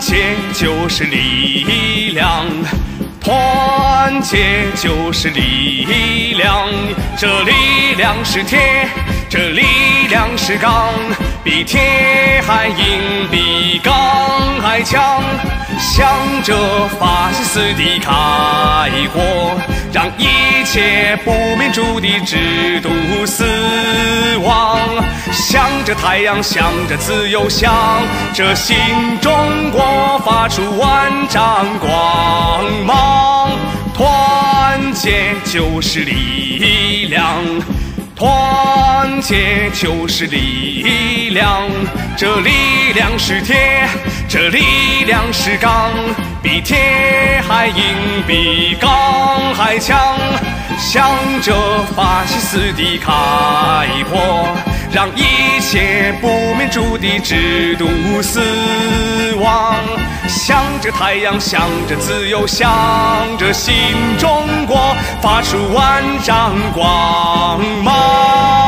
结就是力量，团结就是力量。这力量是铁，这力量是钢，比铁还硬，比钢还强。向着法西斯的开火，让一切不民主的制度死。着太阳，向着自由，向着新中国发出万丈光芒。团结就是力量。团结就是力量，这力量是铁，这力量是钢，比铁还硬，比钢还强。向着法西斯的开火，让一切不民主的制度死亡。向着太阳，向着自由，向着新中国，发出万丈光芒。